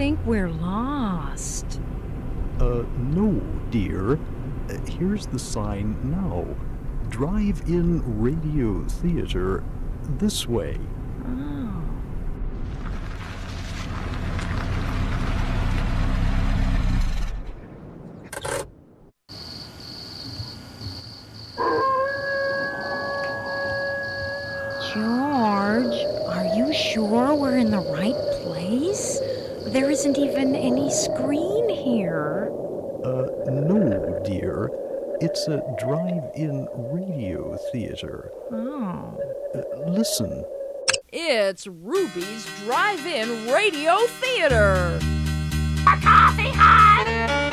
think we're lost. Uh, no, dear. Uh, here's the sign now. Drive in radio theater this way. Oh. There isn't even any screen here. Uh, no, dear. It's a drive in radio theater. Oh. Uh, listen. It's Ruby's Drive In Radio Theater. A coffee hut!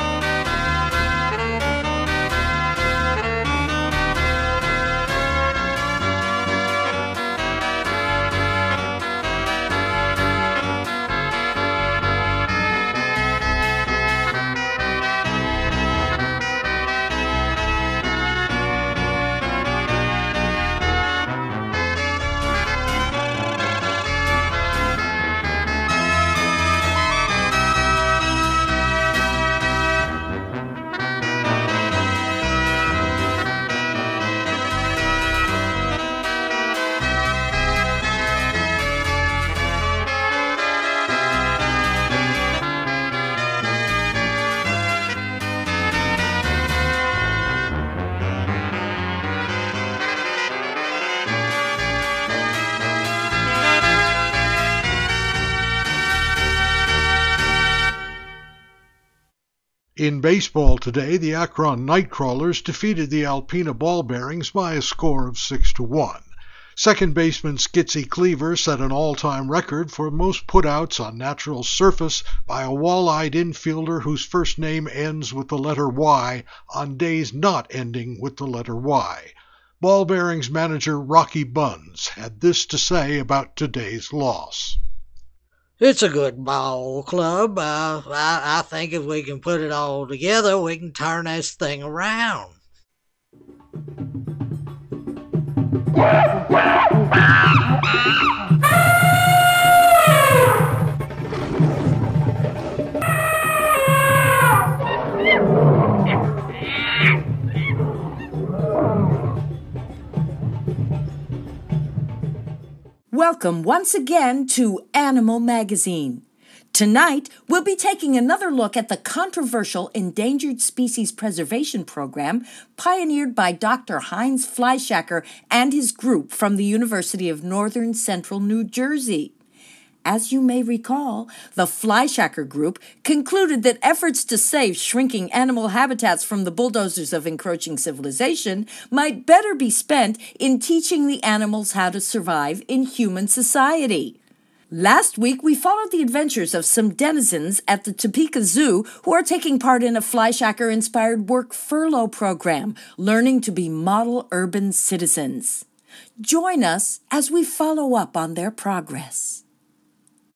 In baseball today, the Akron Nightcrawlers defeated the Alpena Ball Bearings by a score of 6 to 1. Second baseman Skitsy Cleaver set an all-time record for most putouts on natural surface by a wall-eyed infielder whose first name ends with the letter Y on days not ending with the letter Y. Ball Bearings manager Rocky Buns had this to say about today's loss. It's a good ball club. Uh, I, I think if we can put it all together, we can turn this thing around. Welcome once again to Animal Magazine. Tonight, we'll be taking another look at the controversial Endangered Species Preservation Program pioneered by Dr. Heinz Fleischacker and his group from the University of Northern Central New Jersey. As you may recall, the Fleischacker Group concluded that efforts to save shrinking animal habitats from the bulldozers of encroaching civilization might better be spent in teaching the animals how to survive in human society. Last week, we followed the adventures of some denizens at the Topeka Zoo who are taking part in a Fleischacker inspired work furlough program, learning to be model urban citizens. Join us as we follow up on their progress.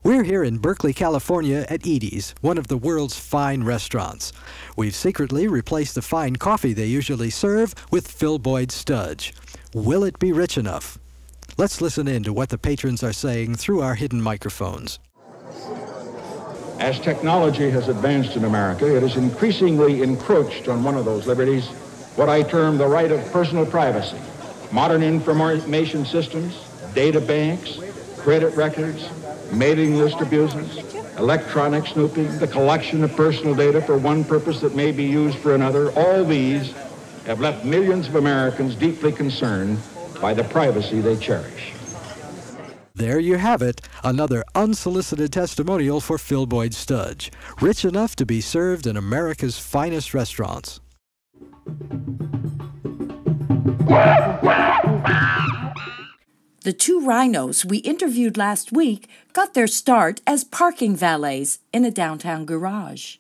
We're here in Berkeley, California at Edie's, one of the world's fine restaurants. We've secretly replaced the fine coffee they usually serve with Phil Boyd Studge. Will it be rich enough? Let's listen in to what the patrons are saying through our hidden microphones. As technology has advanced in America, it has increasingly encroached on one of those liberties, what I term the right of personal privacy. Modern information systems, data banks, credit records, mailing list abuses, electronic snooping, the collection of personal data for one purpose that may be used for another, all these have left millions of Americans deeply concerned by the privacy they cherish. There you have it, another unsolicited testimonial for Phil Boyd Studge, rich enough to be served in America's finest restaurants. The two rhinos we interviewed last week got their start as parking valets in a downtown garage.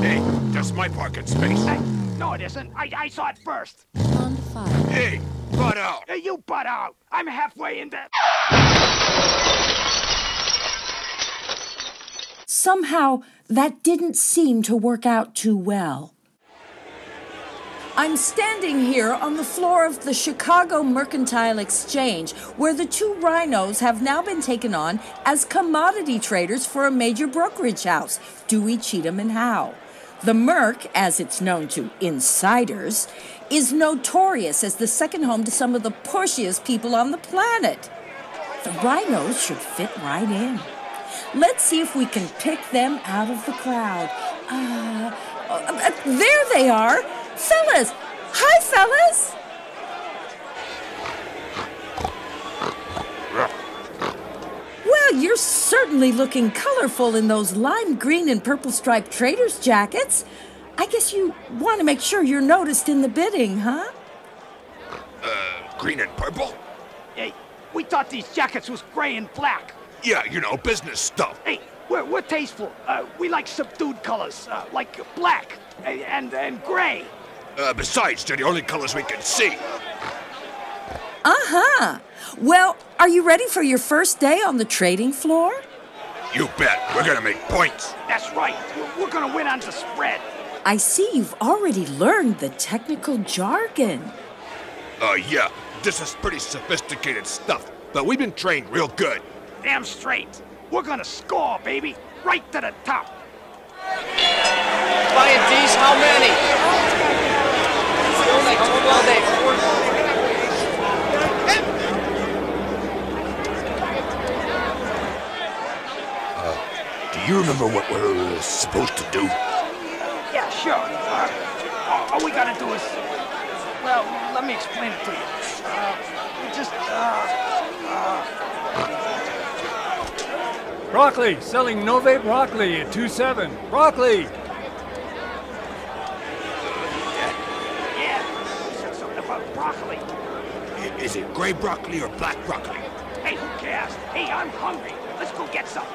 Hey, that's my parking space. Hey, no, it isn't. I, I saw it first. On five. Hey, butt out. Hey, you butt out. I'm halfway in there. Somehow, that didn't seem to work out too well. I'm standing here on the floor of the Chicago Mercantile Exchange, where the two rhinos have now been taken on as commodity traders for a major brokerage house, Dewey, Cheatham, and Howe. The Merc, as it's known to insiders, is notorious as the second home to some of the pushiest people on the planet. The rhinos should fit right in. Let's see if we can pick them out of the crowd. Uh, uh, there they are! Fellas! Hi, fellas! Well, you're certainly looking colorful in those lime green and purple striped trader's jackets. I guess you want to make sure you're noticed in the bidding, huh? Uh, green and purple? Hey, we thought these jackets was gray and black. Yeah, you know, business stuff. Hey, we're, we're tasteful. Uh, we like subdued colors, uh, like black and, and, and gray. Uh, besides, they're the only colors we can see. Uh huh. Well, are you ready for your first day on the trading floor? You bet. We're gonna make points. That's right. We're, we're gonna win on the spread. I see you've already learned the technical jargon. Uh, yeah. This is pretty sophisticated stuff, but we've been trained real good. Damn straight. We're gonna score, baby. Right to the top. Buying these, how many? Like all day. Do you remember what we're supposed to do? Yeah, sure. Uh, all, all we gotta do is. Well, let me explain it to you. Uh, we just, uh, Broccoli, selling Nove broccoli at 2.7. Broccoli! yeah, we said something about broccoli. I- Is it gray broccoli or black broccoli? Hey, who cares? Hey, I'm hungry. Let's go get some.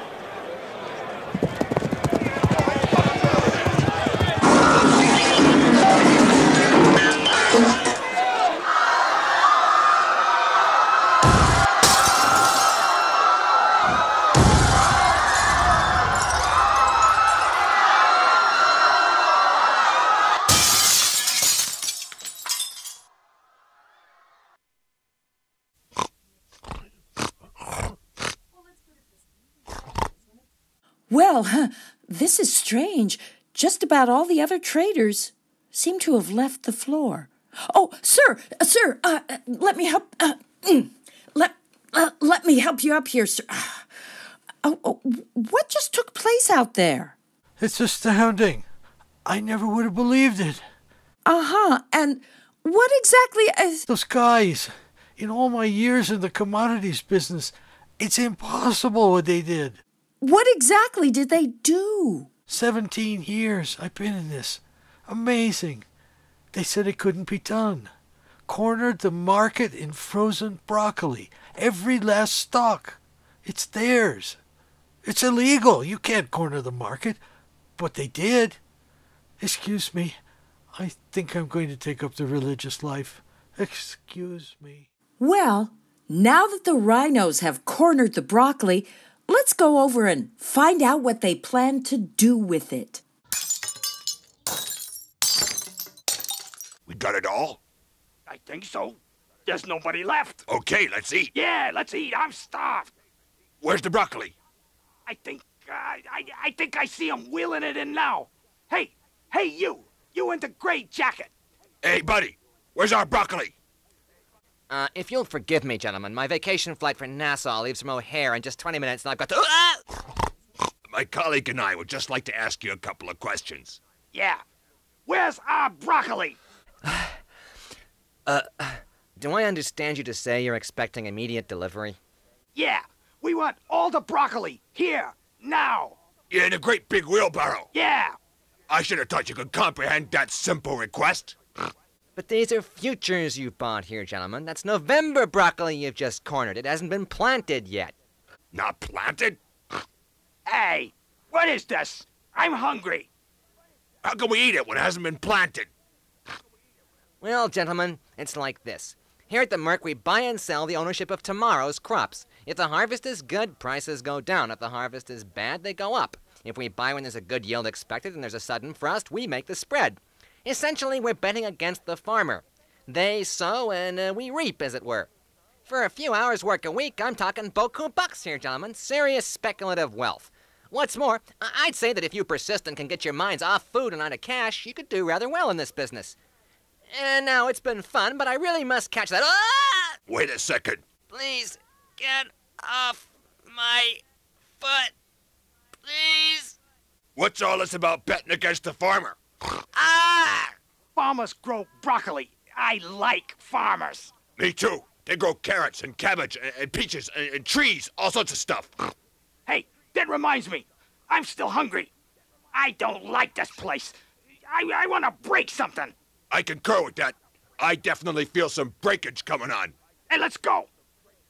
Strange. Just about all the other traders seem to have left the floor. Oh, sir, uh, sir, uh, uh, let me help. Uh, mm, let uh, let me help you up here, sir. Oh, oh, what just took place out there? It's astounding. I never would have believed it. Uh huh. And what exactly is? Those guys, in all my years in the commodities business, it's impossible what they did. What exactly did they do? 17 years I've been in this. Amazing. They said it couldn't be done. Cornered the market in frozen broccoli. Every last stock. It's theirs. It's illegal. You can't corner the market. But they did. Excuse me. I think I'm going to take up the religious life. Excuse me. Well, now that the rhinos have cornered the broccoli, let's go over and find out what they plan to do with it. We got it all? I think so. There's nobody left. Okay, let's eat. Yeah, let's eat. I'm starved. Where's the broccoli? I think, uh, I, I think I see him wheeling it in now. Hey, hey, you. You in the gray jacket. Hey, buddy, where's our broccoli? Uh, if you'll forgive me, gentlemen, my vacation flight for Nassau leaves from O'Hare in just 20 minutes, and I've got to. Ah! My colleague and I would just like to ask you a couple of questions. Yeah. Where's our broccoli? Uh, do I understand you to say you're expecting immediate delivery? Yeah. We want all the broccoli. Here. Now. In a great big wheelbarrow. Yeah. I should have thought you could comprehend that simple request. But these are futures you've bought here, gentlemen. That's November broccoli you've just cornered. It hasn't been planted yet. Not planted? Hey, what is this? I'm hungry. How can we eat it when it hasn't been planted? Well, gentlemen, it's like this. Here at the Merc, we buy and sell the ownership of tomorrow's crops. If the harvest is good, prices go down. If the harvest is bad, they go up. If we buy when there's a good yield expected and there's a sudden frost, we make the spread. Essentially, we're betting against the farmer. They sow and uh, we reap, as it were. For a few hours' work a week, I'm talking boku bucks here, gentlemen. Serious speculative wealth. What's more, I- I'd say that if you persist and can get your minds off food and onto cash, you could do rather well in this business. And now it's been fun, but I really must catch that. Ah! Wait a second. Please get off my foot. Please. What's all this about betting against the farmer? Ah! Farmers grow broccoli. I like farmers. Me too. They grow carrots and cabbage and, and peaches and, and trees, all sorts of stuff. Hey, that reminds me. I'm still hungry. I don't like this place. I, I want to break something. I concur with that. I definitely feel some breakage coming on. And let's go.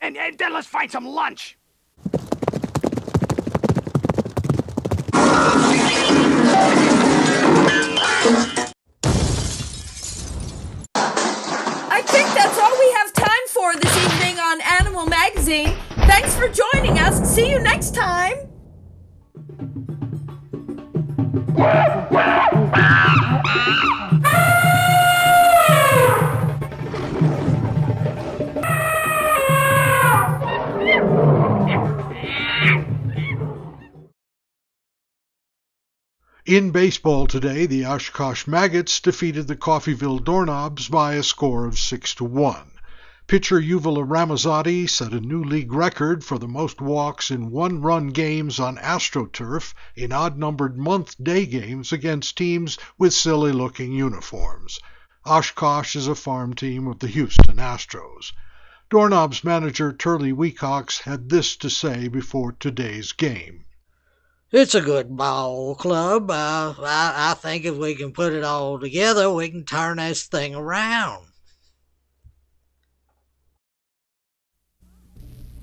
And, and then let's find some lunch. In baseball today, the Oshkosh Maggots defeated the Coffeyville Doorknobs by a score of 6 to 1. Pitcher Yuvala Ramazzotti set a new league record for the most walks in one-run games on AstroTurf in odd-numbered month-day games against teams with silly-looking uniforms. Oshkosh is a farm team of the Houston Astros. Doorknobs manager Turley Weecox had this to say before today's game. It's a good ball club. Uh, I, I think if we can put it all together, we can turn this thing around.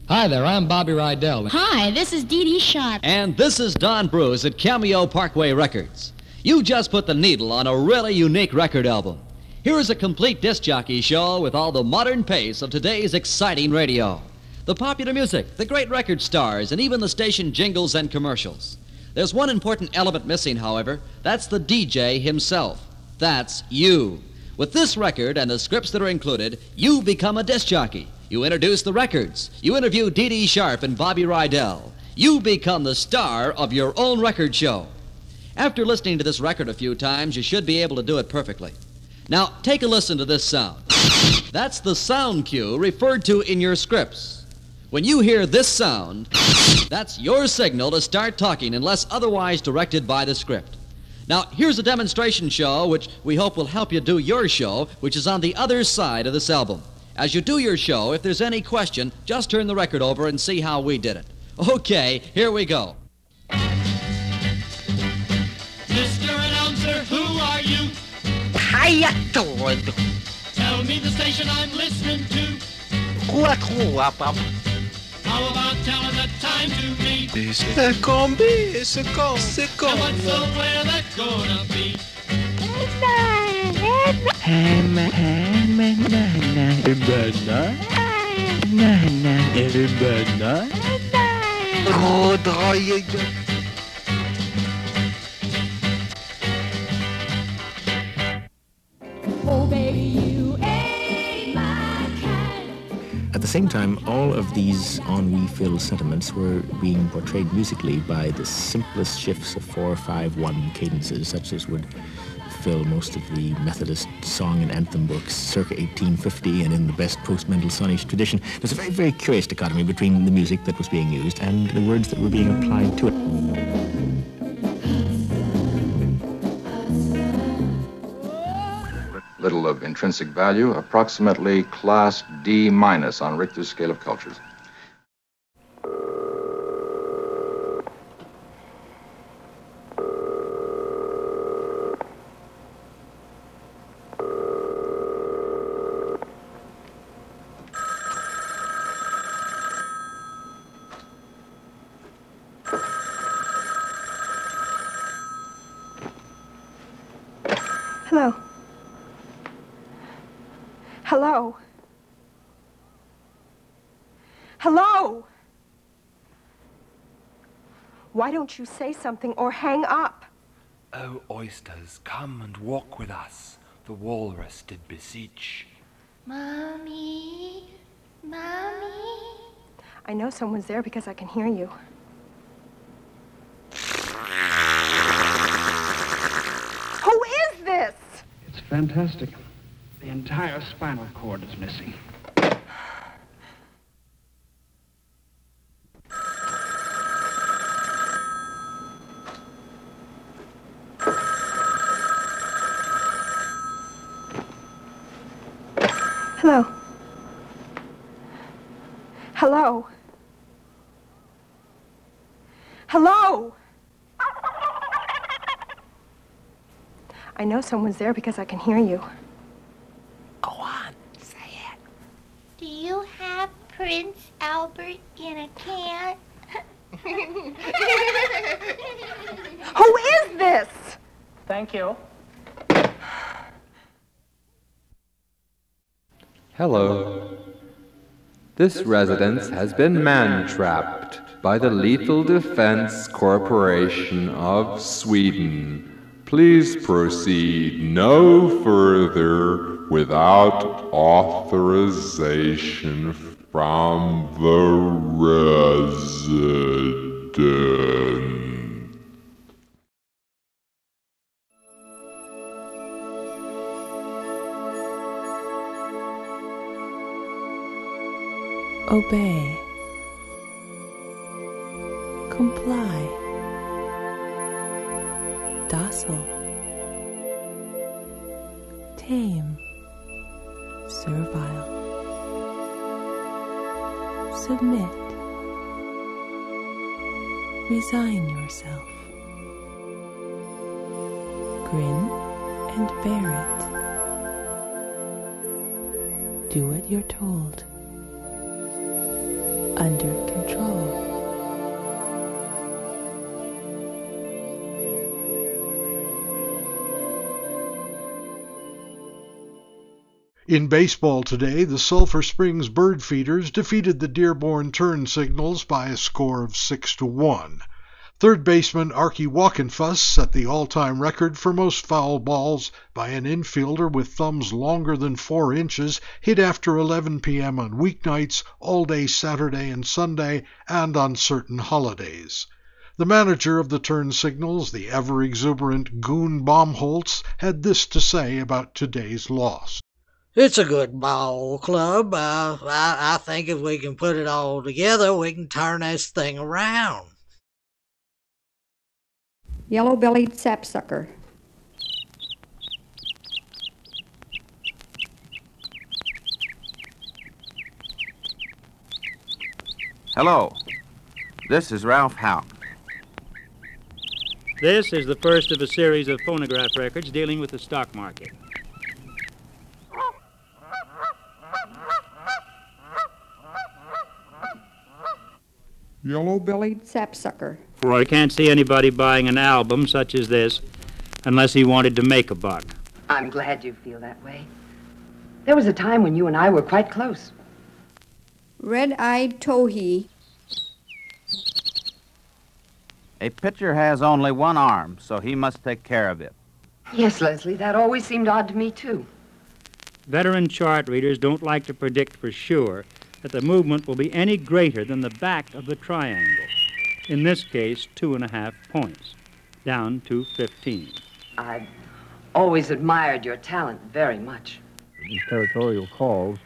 Hi there, I'm Bobby Rydell. Hi, this is Dee Dee Sharp. And this is Don Bruce at Cameo Parkway Records. You just put the needle on a really unique record album. Here is a complete disc jockey show with all the modern pace of today's exciting radio. The popular music, the great record stars, and even the station jingles and commercials. There's one important element missing, however. That's the DJ himself. That's you. With this record and the scripts that are included, you become a disc jockey. You introduce the records. You interview Dee Dee Sharp and Bobby Rydell. You become the star of your own record show. After listening to this record a few times, you should be able to do it perfectly. Now, take a listen to this sound. That's the sound cue referred to in your scripts. When you hear this sound, that's your signal to start talking unless otherwise directed by the script. Now, here's a demonstration show which we hope will help you do your show, which is on the other side of this album. As you do your show, if there's any question, just turn the record over and see how we did it. Okay, here we go. Mr. Announcer, who are you? Hiya, Todd. Tell me the station I'm listening to. Rua, rua, pam. How about telling the time to me? C'est combi, c'est com, c'est And what's the weather gonna be? Same time, all of these ennui filled sentiments were being portrayed musically by the simplest shifts of 4 5 1 cadences, such as would fill most of the Methodist song and anthem books circa 1850 and in the best post Mendelssohnish tradition. There's a very, very curious dichotomy between the music that was being used and the words that were being applied to it. Little of intrinsic value, approximately class D minus on Richter's scale of cultures. Hello. Hello. Hello. Why don't you say something or hang up? O oysters, come and walk with us, the walrus did beseech. Mommy? Mommy? I know someone's there because I can hear you. Who is this? It's fantastic. The entire spinal cord is missing. Hello. Hello. Hello. I know someone's there because I can hear you. Go on, say it. Do you have Prince Albert in a can? Who is this? Thank you. Hello. This residence has been man-trapped by the Lethal Defense Corporation of Sweden. Please proceed no further without authorization from the resident. Obey. Comply. Docile. Tame. Servile. Submit. Resign yourself. Grin and bear it. Do what you're told under control. In baseball today, the Sulphur Springs Bird Feeders defeated the Dearborn Turn Signals by a score of 6 to 1. Third baseman Archie Walkenfuss set the all-time record for most foul balls by an infielder with thumbs longer than 4 inches hit after 11 p.m. on weeknights, all day Saturday and Sunday, and on certain holidays. The manager of the Turn Signals, the ever exuberant Goon Baumholtz, had this to say about today's loss. It's a good ball club. Uh, I, I think if we can put it all together, we can turn this thing around. Yellow-bellied sapsucker. Hello. This is Ralph Howe. This is the first of a series of phonograph records dealing with the stock market. Yellow-bellied sapsucker. For I can't see anybody buying an album such as this unless he wanted to make a buck. I'm glad you feel that way. There was a time when you and I were quite close. Red-eyed towhee. A pitcher has only one arm, so he must take care of it. Yes, Leslie, that always seemed odd to me, too. Veteran chart readers don't like to predict for sure that the movement will be any greater than the back of the triangle. In this case, two and a half points, down to 15. I've always admired your talent very much. These territorial calls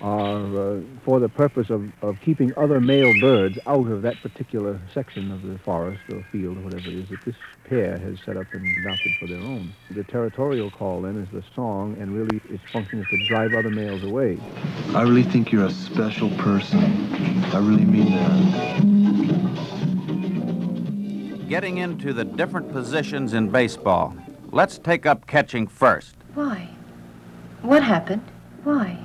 are uh, for the purpose of, of keeping other male birds out of that particular section of the forest or field or whatever it is that this pair has set up and adopted for their own. The territorial call then is the song and really its function is to drive other males away. I really think you're a special person. I really mean that. Getting into the different positions in baseball. Let's take up catching first. Why? What happened? Why?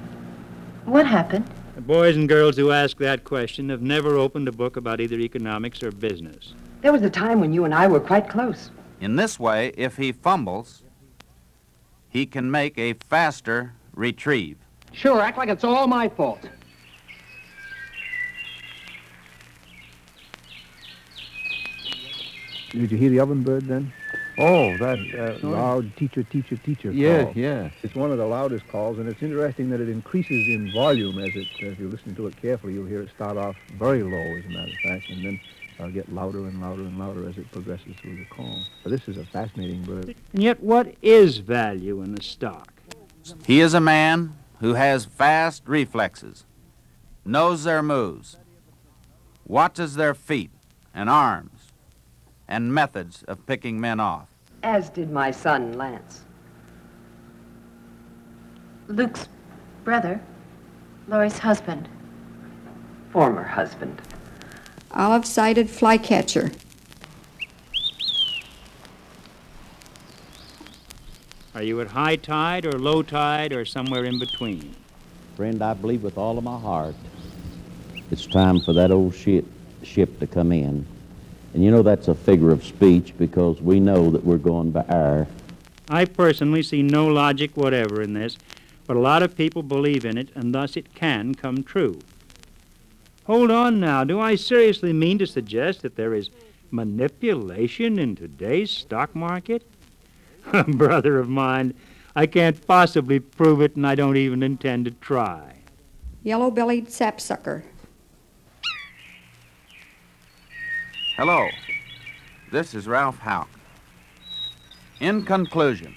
What happened? The boys and girls who ask that question have never opened a book about either economics or business. There was a time when you and I were quite close. In this way, if he fumbles, he can make a faster retrieve. Sure, act like it's all my fault. Did you hear the oven bird then? Oh, that uh, loud teacher, teacher, teacher Yeah, call. yeah. Yeah. It's one of the loudest calls, and it's interesting that it increases in volume as it, if you listen to it carefully, you'll hear it start off very low, as a matter of fact, and then uh, get louder and louder and louder as it progresses through the call. But this is a fascinating bird. And yet, what is value in a stock? He is a man who has fast reflexes, knows their moves, watches their feet and arms, and methods of picking men off. As did my son, Lance. Luke's brother, Laurie's husband. Former husband. Olive-sided flycatcher. Are you at high tide or low tide or somewhere in between? Friend, I believe with all of my heart it's time for that old ship, ship to come in. And you know that's a figure of speech because we know that we're going by air. I personally see no logic whatever in this, but a lot of people believe in it, and thus it can come true. Hold on now. Do I seriously mean to suggest that there is manipulation in today's stock market? Brother of mine, I can't possibly prove it, and I don't even intend to try. Yellow-bellied sapsucker. Hello, this is Ralph Houck. In conclusion,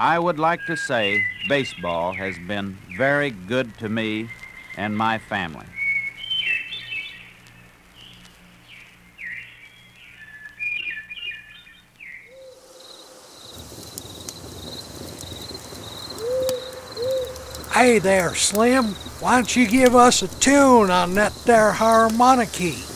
I would like to say baseball has been very good to me and my family. Hey there, Slim. Why don't you give us a tune on that there harmonica?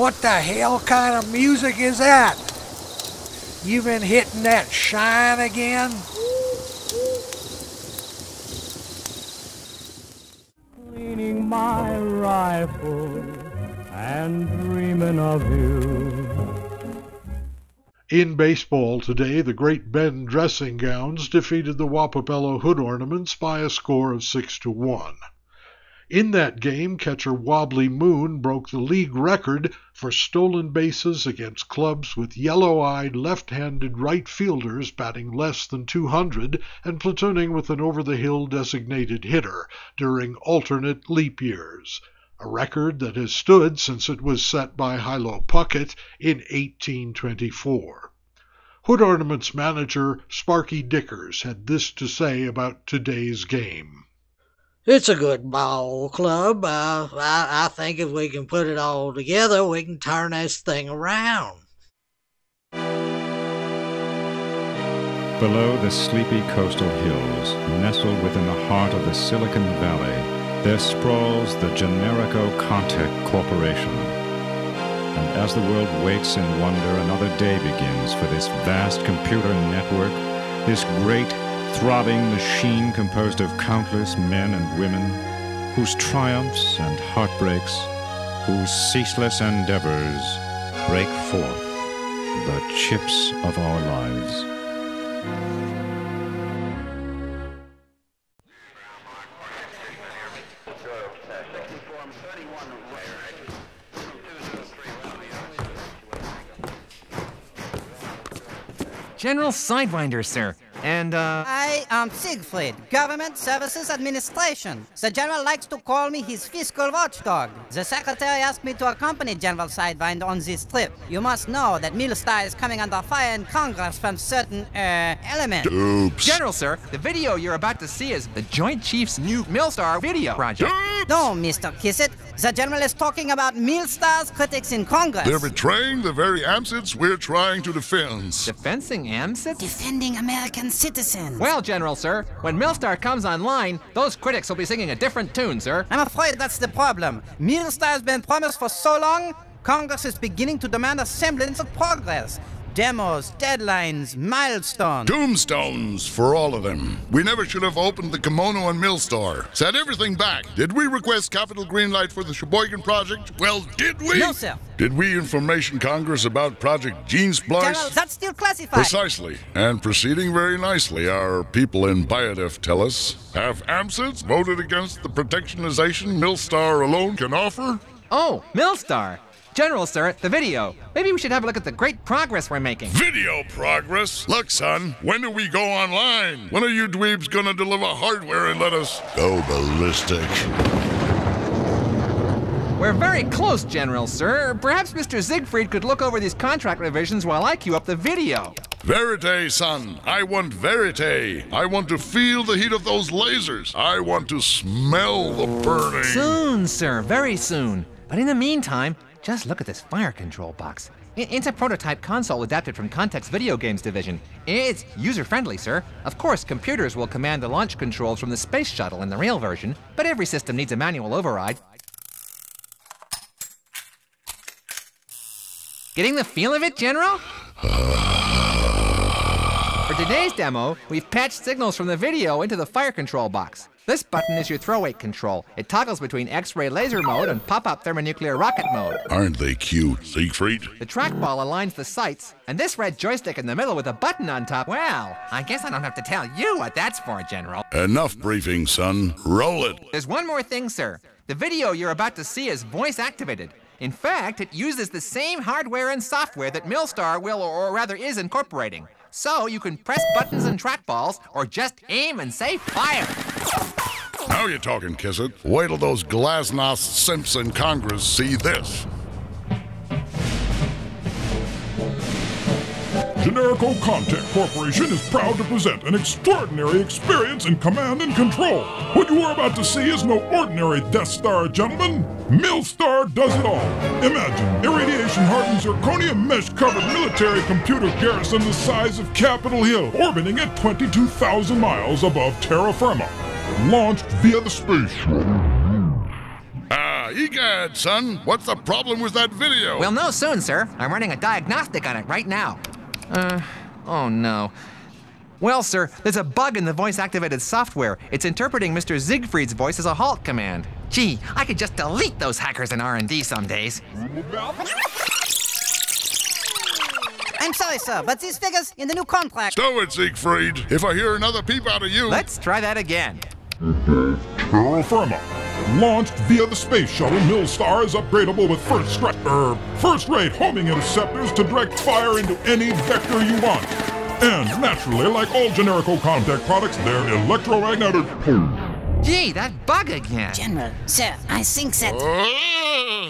What the hell kind of music is that? You've been hitting that shine again? Cleaning my rifle and dreaming of you. In baseball today, the great Bend dressing gowns defeated the Wappapello hood ornaments by a score of 6 to 1. In that game, catcher Wobbly Moon broke the league record for stolen bases against clubs with yellow eyed left handed right fielders batting less than 200 and platooning with an over the hill designated hitter during alternate leap years, a record that has stood since it was set by Hilo Puckett in 1824. Hood Ornaments manager Sparky Dickers had this to say about today's game. It's a good ball club. Uh, I, I think if we can put it all together, we can turn this thing around. Below the sleepy coastal hills, nestled within the heart of the Silicon Valley, there sprawls the Generico Contec Corporation. And as the world waits in wonder, another day begins for this vast computer network, this great throbbing machine composed of countless men and women, whose triumphs and heartbreaks, whose ceaseless endeavors break forth the chips of our lives. General Sidewinder, sir. And, uh. I am Siegfried, Government Services Administration. The General likes to call me his fiscal watchdog. The Secretary asked me to accompany General Sidewinder on this trip. You must know that Milstar is coming under fire in Congress from certain, uh, elements. Oops. General, sir, the video you're about to see is the Joint Chiefs new Milstar video project. No, Mr. Kissett. The General is talking about Milstar's critics in Congress. They're betraying the very AMCITs we're trying to defend. Defending AMCITs? Defending American citizens. Well, General, sir, when Milstar comes online, those critics will be singing a different tune, sir. I'm afraid that's the problem. Milstar has been promised for so long, Congress is beginning to demand a semblance of progress. Demos, deadlines, milestones. Tombstones for all of them. We never should have opened the kimono and Milstar. Set everything back. Did we request capital green light for the Sheboygan project? Well, did we? No, sir. Did we information Congress about Project Gene Splice? General, that's still classified. Precisely. And proceeding very nicely, our people in Biodef tell us. Have AMCITS voted against the protectionization Milstar alone can offer? Oh, Milstar. General, sir, the video. Maybe we should have a look at the great progress we're making. Video progress? Look, son, when do we go online? When are you dweebs gonna deliver hardware and let us go ballistic? We're very close, General, sir. Perhaps Mr. Siegfried could look over these contract revisions while I queue up the video. Verite, son. I want verite. I want to feel the heat of those lasers. I want to smell the burning. Soon, sir, very soon. But in the meantime, just look at this fire control box. It's a prototype console adapted from Context Video Games Division. It's user friendly, sir. Of course, computers will command the launch controls from the space shuttle in the real version, but every system needs a manual override. Getting the feel of it, General? For today's demo, we've patched signals from the video into the fire control box. This button is your throw weight control. It toggles between X-ray laser mode and pop-up thermonuclear rocket mode. Aren't they cute, Siegfried? The trackball aligns the sights, and this red joystick in the middle with a button on top, well, I guess I don't have to tell you what that's for, General. Enough briefing, son. Roll it. There's one more thing, sir. The video you're about to see is voice activated. In fact, it uses the same hardware and software that Milstar will, or rather is, incorporating. So you can press buttons and trackballs, or just aim and say fire. Now you're talking, Kisset. Wait till those glasnost simps in Congress see this. Generico Contact Corporation is proud to present an extraordinary experience in command and control. What you are about to see is no ordinary Death Star, gentlemen. Milstar does it all. Imagine irradiation hardened zirconium mesh covered military computer garrison the size of Capitol Hill, orbiting at 22,000 miles above terra firma. Launched via the space shuttle. Ah, egad, son. What's the problem with that video? We'll know soon, sir. I'm running a diagnostic on it right now. Uh, oh no. Well, sir, there's a bug in the voice-activated software. It's interpreting Mr. Siegfried's voice as a halt command. Gee, I could just delete those hackers in R&D some days. I'm sorry, sir, but these figures in the new contract. Stow it, Siegfried. If I hear another peep out of you. Let's try that again. Terra firma. Launched via the space shuttle, Milstar is upgradable with first strike, er, first-rate homing interceptors to direct fire into any vector you want. And naturally, like all Generico Contech products, they're electromagnetic. Gee, that bug again. General, sir, I think that.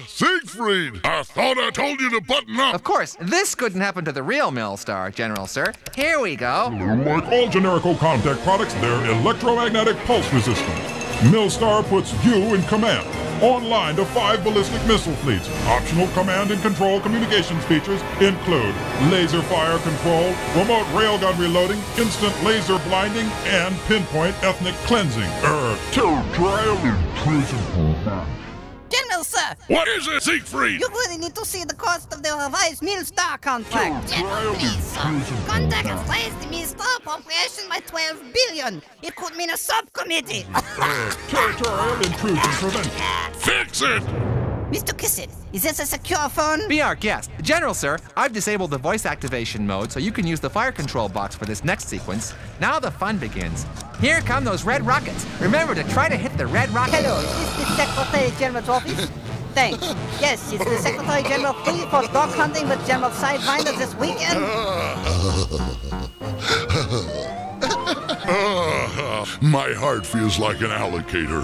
Siegfried! I thought I told you to button up. Of course, this couldn't happen to the real Milstar, General, sir. Here we go. Like all Generico contact products, they're electromagnetic pulse resistant. Millstar puts you in command. Online to five ballistic missile fleets. Optional command and control communications features include laser fire control, remote railgun reloading, instant laser blinding, and pinpoint ethnic cleansing. Er, territorial intrusion. General, sir! What is it, Siegfried? You really need to see the cost of the revised Milstar contract. General, please, sir. Contact has raised the Milstar appropriation by 12 billion. It could mean a subcommittee. Er, territorial intrusion prevention. Fix it! Mr. Kisset, is this a secure phone? Be our guest. General, sir, I've disabled the voice activation mode so you can use the fire control box for this next sequence. Now the fun begins. Here come those red rockets. Remember to try to hit the red rocket. Hello, is this the Secretary General's office? Thanks. Yes, it's the Secretary General free for dog hunting with General Sidewinder this weekend. My heart feels like an alligator.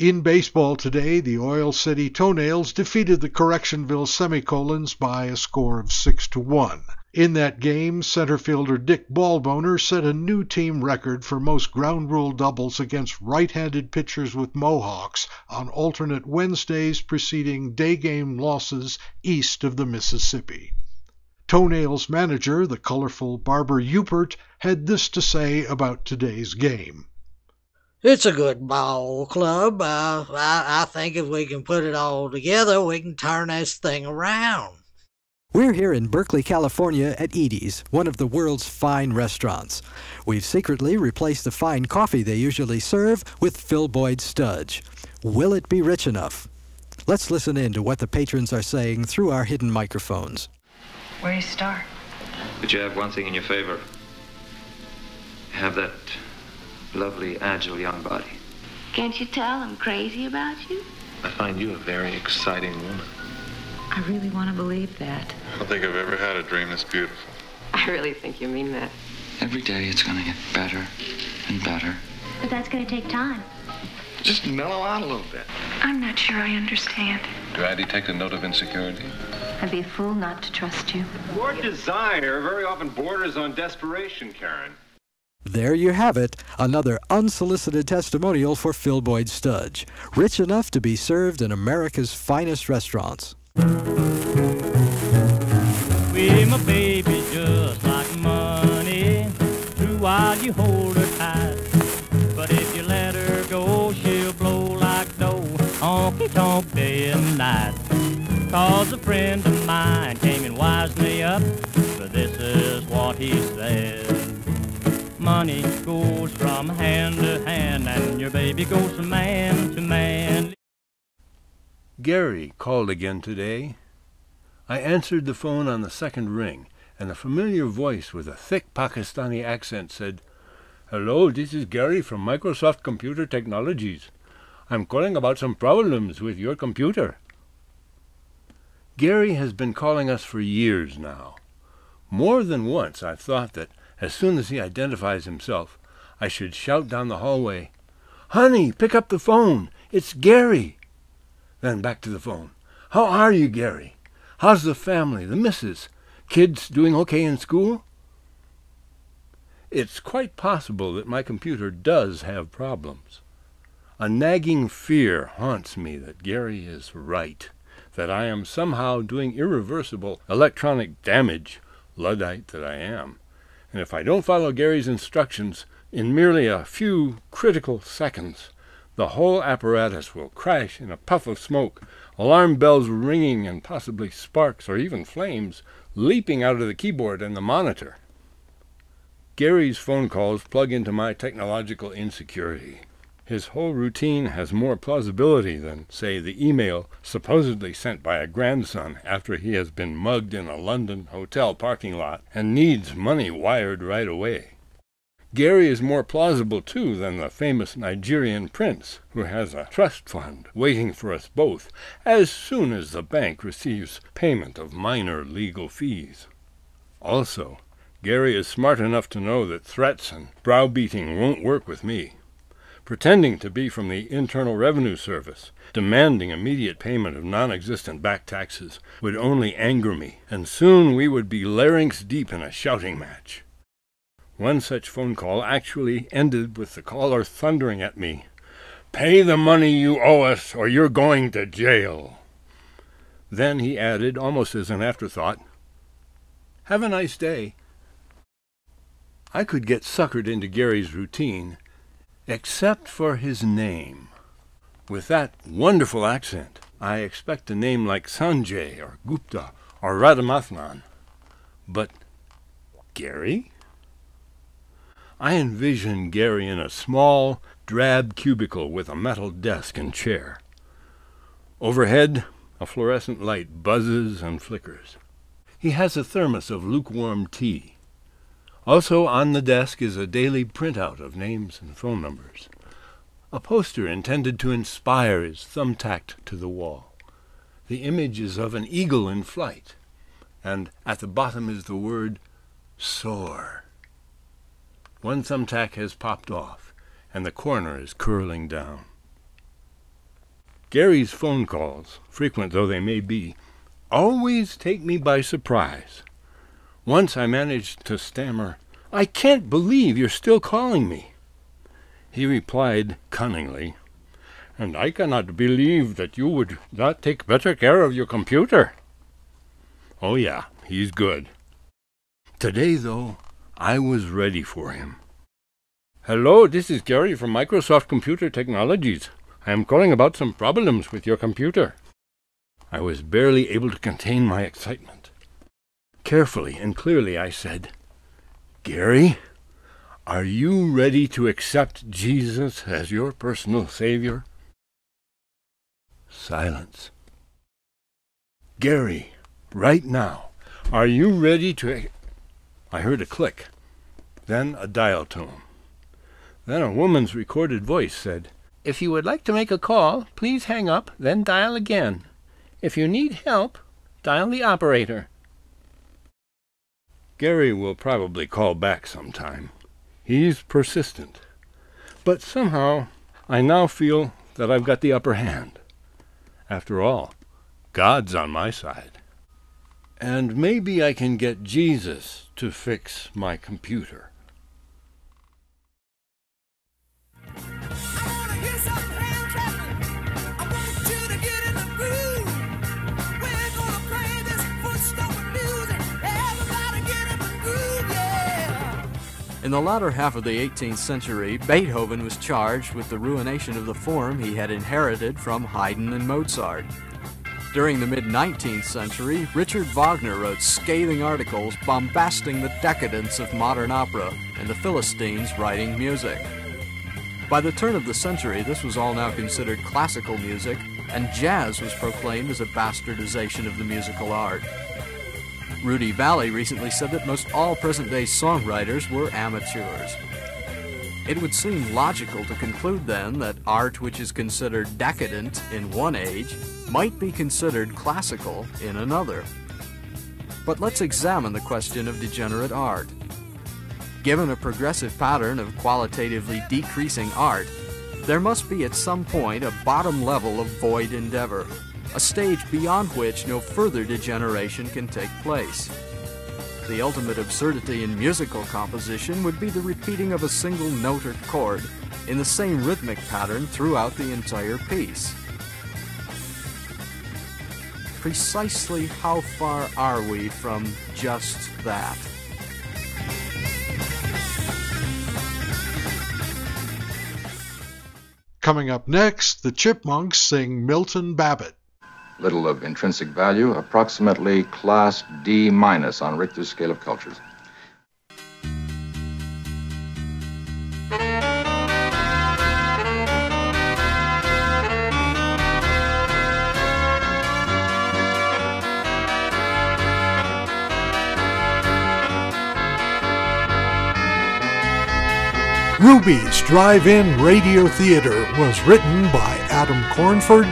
In baseball today, the Oil City Toenails defeated the Correctionville Semicolons by a score of 6 to 1. In that game, center fielder Dick Ballboner set a new team record for most ground rule doubles against right-handed pitchers with Mohawks on alternate Wednesdays preceding day game losses east of the Mississippi. Toenails manager, the colorful Barber Eupert, had this to say about today's game. It's a good ball club. Uh, I, I think if we can put it all together, we can turn this thing around. We're here in Berkeley, California at Edie's, one of the world's fine restaurants. We've secretly replaced the fine coffee they usually serve with Phil Boyd Studge. Will it be rich enough? Let's listen in to what the patrons are saying through our hidden microphones. Where do you start? But you have one thing in your favor. You have that lovely, agile young body. Can't you tell I'm crazy about you? I find you a very exciting woman. I really want to believe that. I don't think I've ever had a dream this beautiful. I really think you mean that. Every day it's gonna get better and better. But that's going to take time. Just mellow out a little bit. I'm not sure I understand. Do I detect a note of insecurity? I'd be a fool not to trust you. Your desire very often borders on desperation, Karen. There you have it, another unsolicited testimonial for Phil Boyd Studge, rich enough to be served in America's finest restaurants. Well, my baby just like money. True while you hold her tight. But if you let her go, she'll blow like dough. Honky tonk day and night. Cause a friend of mine came and wised me up. But this is what he said. Money goes from hand to hand, and your baby goes from man to man. Gary called again today. I answered the phone on the second ring, and a familiar voice with a thick Pakistani accent said, Hello, this is Gary from Microsoft Computer Technologies. I'm calling about some problems with your computer. Gary has been calling us for years now. More than once I've thought that as soon as he identifies himself, I should shout down the hallway, Honey, pick up the phone. It's Gary. Then back to the phone. How are you, Gary? How's the family, the missus? Kids doing okay in school? It's quite possible that my computer does have problems. A nagging fear haunts me that Gary is right, that I am somehow doing irreversible electronic damage, Luddite that I am. And if I don't follow Gary's instructions in merely a few critical seconds, the whole apparatus will crash in a puff of smoke, alarm bells ringing, and possibly sparks or even flames leaping out of the keyboard and the monitor. Gary's phone calls plug into my technological insecurity. His whole routine has more plausibility than, say, the email supposedly sent by a grandson after he has been mugged in a London hotel parking lot and needs money wired right away. Gary is more plausible, too, than the famous Nigerian prince, who has a trust fund waiting for us both as soon as the bank receives payment of minor legal fees. Also, Gary is smart enough to know that threats and browbeating won't work with me. Pretending to be from the Internal Revenue Service, demanding immediate payment of non existent back taxes, would only anger me, and soon we would be larynx deep in a shouting match. One such phone call actually ended with the caller thundering at me, Pay the money you owe us, or you're going to jail. Then he added, almost as an afterthought, Have a nice day. I could get suckered into Gary's routine, except for his name. With that wonderful accent, I expect a name like Sanjay or Gupta or Radhamathnan. But Gary? I envision Gary in a small, drab cubicle with a metal desk and chair. Overhead, a fluorescent light buzzes and flickers. He has a thermos of lukewarm tea. Also on the desk is a daily printout of names and phone numbers. A poster intended to inspire is thumbtacked to the wall. The image is of an eagle in flight, and at the bottom is the word soar. One thumbtack has popped off, and the corner is curling down. Gary's phone calls, frequent though they may be, always take me by surprise. Once I managed to stammer, I can't believe you're still calling me. He replied cunningly, And I cannot believe that you would not take better care of your computer. Oh, yeah, he's good. Today, though, I was ready for him. Hello, this is Gary from Microsoft Computer Technologies. I am calling about some problems with your computer. I was barely able to contain my excitement. Carefully and clearly I said, Gary, are you ready to accept Jesus as your personal Savior? Silence. Gary, right now, are you ready to. I heard a click, then a dial tone. Then a woman's recorded voice said, If you would like to make a call, please hang up, then dial again. If you need help, dial the operator. Gary will probably call back sometime. He's persistent. But somehow, I now feel that I've got the upper hand. After all, God's on my side. And maybe I can get Jesus to fix my computer. In the latter half of the 18th century, Beethoven was charged with the ruination of the form he had inherited from Haydn and Mozart. During the mid 19th century, Richard Wagner wrote scathing articles bombasting the decadence of modern opera and the Philistines writing music. By the turn of the century, this was all now considered classical music, and jazz was proclaimed as a bastardization of the musical art. Rudy Vallée recently said that most all present day songwriters were amateurs. It would seem logical to conclude then that art which is considered decadent in one age might be considered classical in another. But let's examine the question of degenerate art. Given a progressive pattern of qualitatively decreasing art, there must be at some point a bottom level of void endeavor, a stage beyond which no further degeneration can take place. The ultimate absurdity in musical composition would be the repeating of a single note or chord in the same rhythmic pattern throughout the entire piece. Precisely how far are we from just that? Coming up next, the Chipmunks sing Milton Babbitt. Little of intrinsic value, approximately class D minus on Richter's scale of cultures. Ruby's Drive-In Radio Theater was written by Adam Cornford,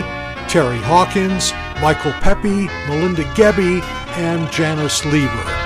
Terry Hawkins, Michael Pepe, Melinda Gebbie, and Janice Lieber.